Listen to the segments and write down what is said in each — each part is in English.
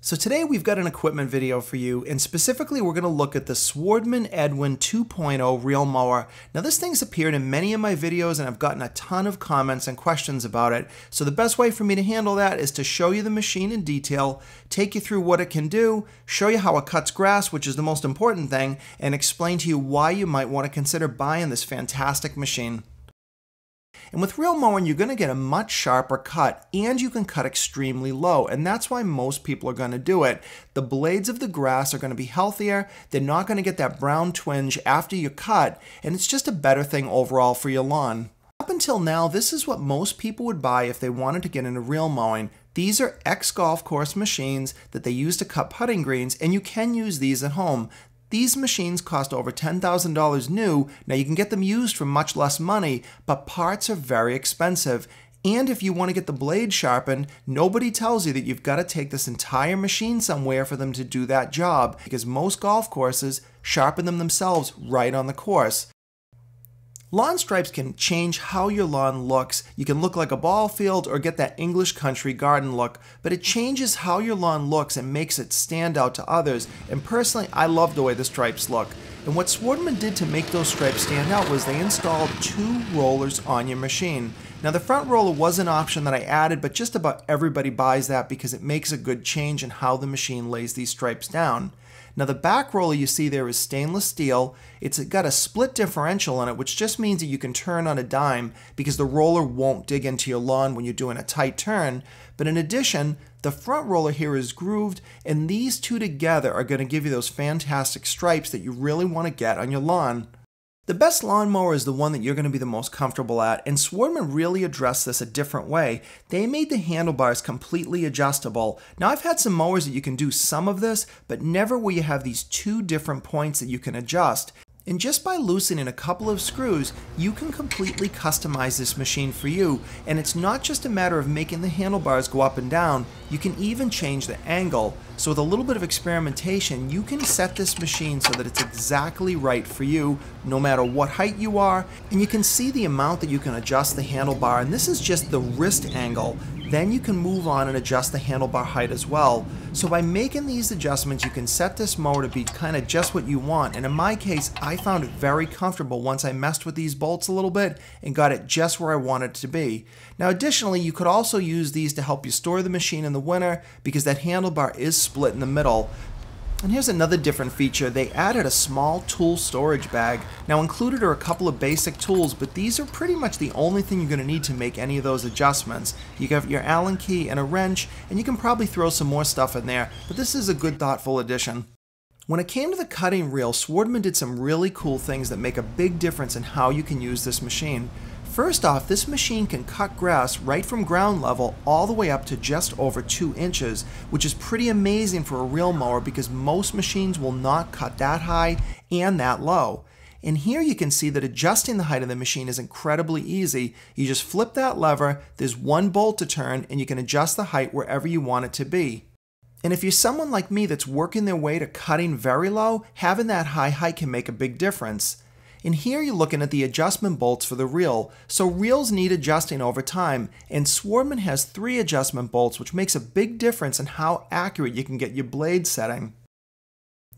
So today we've got an equipment video for you, and specifically we're going to look at the Swardman Edwin 2.0 reel mower. Now this thing's appeared in many of my videos and I've gotten a ton of comments and questions about it. So the best way for me to handle that is to show you the machine in detail, take you through what it can do, show you how it cuts grass, which is the most important thing, and explain to you why you might want to consider buying this fantastic machine. And with reel mowing, you're going to get a much sharper cut and you can cut extremely low. And that's why most people are going to do it. The blades of the grass are going to be healthier. They're not going to get that brown twinge after you cut. And it's just a better thing overall for your lawn. Up until now, this is what most people would buy if they wanted to get into reel mowing. These are ex golf course machines that they use to cut putting greens, and you can use these at home. These machines cost over $10,000 new. Now you can get them used for much less money, but parts are very expensive. And if you want to get the blade sharpened, nobody tells you that you've got to take this entire machine somewhere for them to do that job because most golf courses sharpen them themselves right on the course. Lawn stripes can change how your lawn looks. You can look like a ball field or get that English country garden look, but it changes how your lawn looks and makes it stand out to others. And personally, I love the way the stripes look. And what Swardman did to make those stripes stand out was they installed two rollers on your machine. Now the front roller was an option that I added, but just about everybody buys that because it makes a good change in how the machine lays these stripes down. Now the back roller you see there is stainless steel. It's got a split differential on it, which just means that you can turn on a dime because the roller won't dig into your lawn when you're doing a tight turn. But in addition, the front roller here is grooved, and these two together are going to give you those fantastic stripes that you really want to get on your lawn. The best lawnmower is the one that you're going to be the most comfortable at, and Swardman really addressed this a different way. They made the handlebars completely adjustable. Now, I've had some mowers that you can do some of this, but never where you have these two different points that you can adjust. And just by loosening a couple of screws, you can completely customize this machine for you. And it's not just a matter of making the handlebars go up and down, you can even change the angle. So with a little bit of experimentation, you can set this machine so that it's exactly right for you, no matter what height you are. And you can see the amount that you can adjust the handlebar, and this is just the wrist angle. Then you can move on and adjust the handlebar height as well. So by making these adjustments, you can set this mower to be kind of just what you want. And in my case, I found it very comfortable once I messed with these bolts a little bit and got it just where I wanted it to be. Now additionally, you could also use these to help you store the machine in the winter because that handlebar is split in the middle. And here's another different feature. They added a small tool storage bag. Now included are a couple of basic tools, but these are pretty much the only thing you're going to need to make any of those adjustments. You have your Allen key and a wrench, and you can probably throw some more stuff in there, but this is a good thoughtful addition. When it came to the cutting reel, Swardman did some really cool things that make a big difference in how you can use this machine. First off, this machine can cut grass right from ground level all the way up to just over 2 inches, which is pretty amazing for a reel mower because most machines will not cut that high and that low. And here you can see that adjusting the height of the machine is incredibly easy. You just flip that lever, there's one bolt to turn, and you can adjust the height wherever you want it to be. And if you're someone like me that's working their way to cutting very low, having that high height can make a big difference. And here you're looking at the adjustment bolts for the reel. So reels need adjusting over time, and Swardman has three adjustment bolts, which makes a big difference in how accurate you can get your blade setting.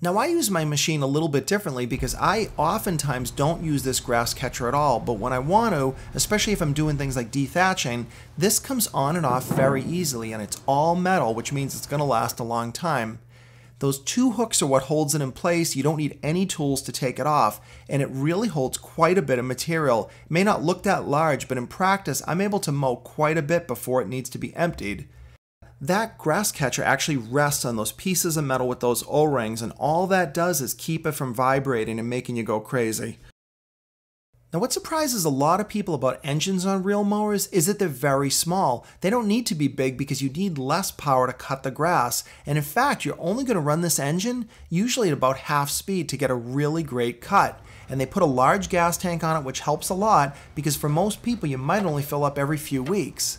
Now I use my machine a little bit differently because I oftentimes don't use this grass catcher at all, but when I want to, especially if I'm doing things like dethatching, this comes on and off very easily and it's all metal, which means it's going to last a long time. Those two hooks are what holds it in place. You don't need any tools to take it off, and it really holds quite a bit of material. It may not look that large, but in practice, I'm able to mow quite a bit before it needs to be emptied. That grass catcher actually rests on those pieces of metal with those O-rings, and all that does is keep it from vibrating and making you go crazy. Now what surprises a lot of people about engines on reel mowers is that they're very small. They don't need to be big because you need less power to cut the grass. And in fact, you're only going to run this engine usually at about half speed to get a really great cut. And they put a large gas tank on it which helps a lot because for most people you might only fill up every few weeks.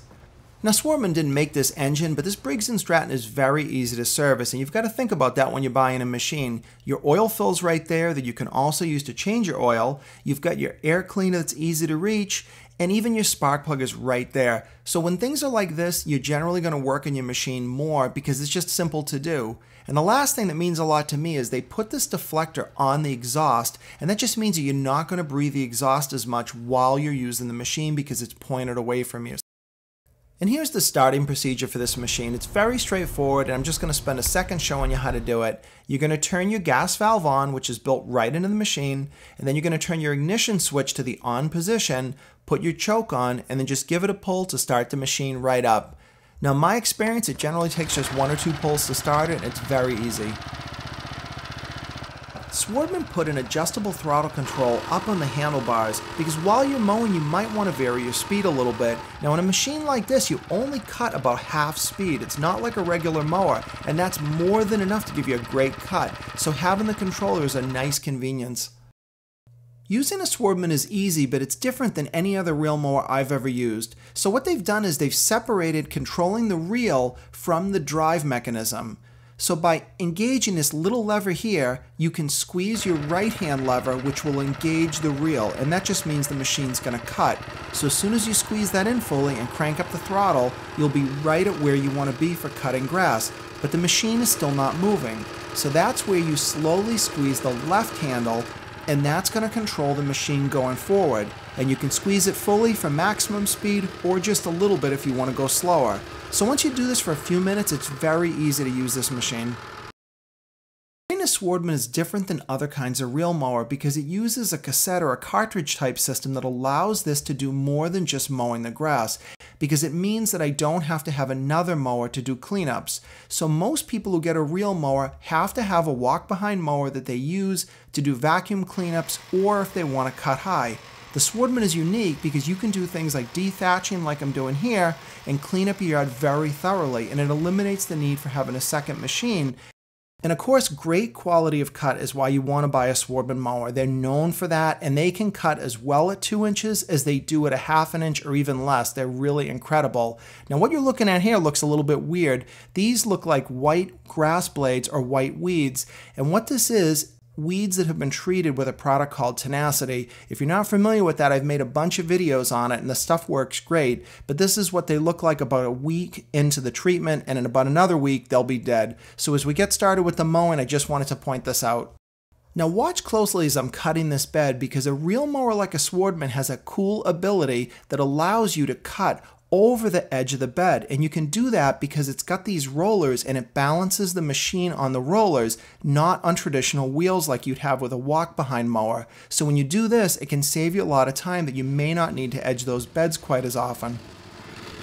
Now Swardman didn't make this engine, but this Briggs & Stratton is very easy to service, and you've got to think about that when you're buying a machine. Your oil fill's right there that you can also use to change your oil. You've got your air cleaner that's easy to reach, and even your spark plug is right there. So when things are like this, you're generally going to work on your machine more because it's just simple to do. And the last thing that means a lot to me is they put this deflector on the exhaust, and that just means that you're not going to breathe the exhaust as much while you're using the machine because it's pointed away from you. And here's the starting procedure for this machine. It's very straightforward and I'm just going to spend a second showing you how to do it. You're going to turn your gas valve on, which is built right into the machine, and then you're going to turn your ignition switch to the on position, put your choke on, and then just give it a pull to start the machine right up. Now, my experience, it generally takes just one or two pulls to start it, and it's very easy. Swardman put an adjustable throttle control up on the handlebars because while you're mowing you might want to vary your speed a little bit. Now in a machine like this you only cut about half speed. It's not like a regular mower and that's more than enough to give you a great cut. So having the controller is a nice convenience. Using a Swardman is easy, but it's different than any other reel mower I've ever used. So what they've done is they've separated controlling the reel from the drive mechanism. So by engaging this little lever here, you can squeeze your right hand lever, which will engage the reel, and that just means the machine's gonna cut. So as soon as you squeeze that in fully and crank up the throttle, you'll be right at where you wanna be for cutting grass, but the machine is still not moving. So that's where you slowly squeeze the left handle and that's going to control the machine going forward. And you can squeeze it fully for maximum speed or just a little bit if you want to go slower. So once you do this for a few minutes, it's very easy to use this machine. A Swardman is different than other kinds of reel mower because it uses a cassette or a cartridge type system that allows this to do more than just mowing the grass because it means that I don't have to have another mower to do cleanups. So most people who get a reel mower have to have a walk behind mower that they use to do vacuum cleanups or if they want to cut high. The Swardman is unique because you can do things like dethatching like I'm doing here and clean up your yard very thoroughly and it eliminates the need for having a second machine and of course, great quality of cut is why you want to buy a Swardman mower. They're known for that, and they can cut as well at two inches as they do at a half an inch or even less. They're really incredible. Now, what you're looking at here looks a little bit weird. These look like white grass blades or white weeds, and what this is, weeds that have been treated with a product called Tenacity. If you're not familiar with that, I've made a bunch of videos on it and the stuff works great, but this is what they look like about a week into the treatment and in about another week they'll be dead. So as we get started with the mowing, I just wanted to point this out. Now watch closely as I'm cutting this bed because a reel mower like a Swardman has a cool ability that allows you to cut over the edge of the bed. And you can do that because it's got these rollers and it balances the machine on the rollers, not on traditional wheels like you'd have with a walk behind mower. So when you do this, it can save you a lot of time that you may not need to edge those beds quite as often.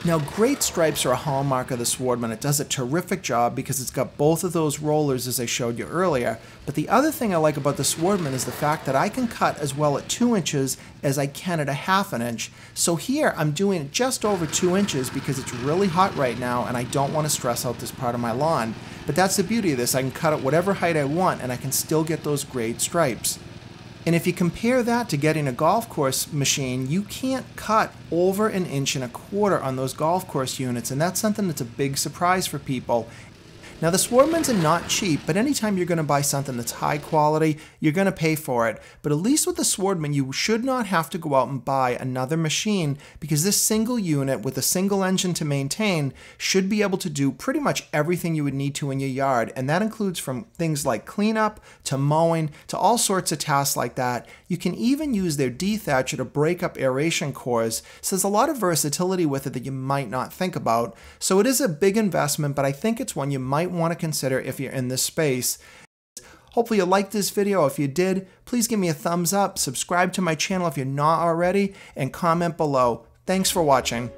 Now, great stripes are a hallmark of the Swardman. It does a terrific job because it's got both of those rollers as I showed you earlier. But the other thing I like about the Swardman is the fact that I can cut as well at 2 inches as I can at a half an inch. So here I'm doing it just over 2 inches because it's really hot right now and I don't want to stress out this part of my lawn. But that's the beauty of this. I can cut at whatever height I want and I can still get those great stripes. And if you compare that to getting a golf course machine, you can't cut over an inch and a quarter on those golf course units, and that's something that's a big surprise for people. Now, the Swardmans are not cheap, but anytime you're going to buy something that's high quality, you're going to pay for it. But at least with the Swardman, you should not have to go out and buy another machine because this single unit with a single engine to maintain should be able to do pretty much everything you would need to in your yard. And that includes from things like cleanup to mowing to all sorts of tasks like that. You can even use their dethatcher to break up aeration cores. So there's a lot of versatility with it that you might not think about. So it is a big investment, but I think it's one you might might want to consider if you're in this space. Hopefully you liked this video. If you did, please give me a thumbs up, subscribe to my channel if you're not already, and comment below. Thanks for watching.